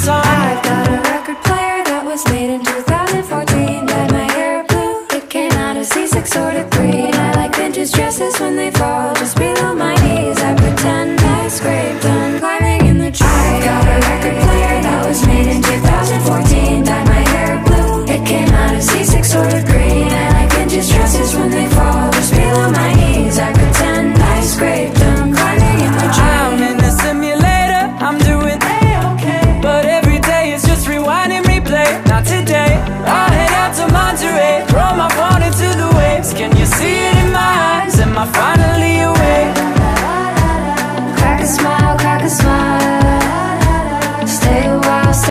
song. I've got a record player that was made in 2014. Dyed my hair blue. It came out of C6 or to green. I like vintage dresses when they fall just below my knees. I pretend I scraped on climbing in the tree. I've got a record player that was made in 2014. Dyed my hair blue. It came out of C6 or to. Not to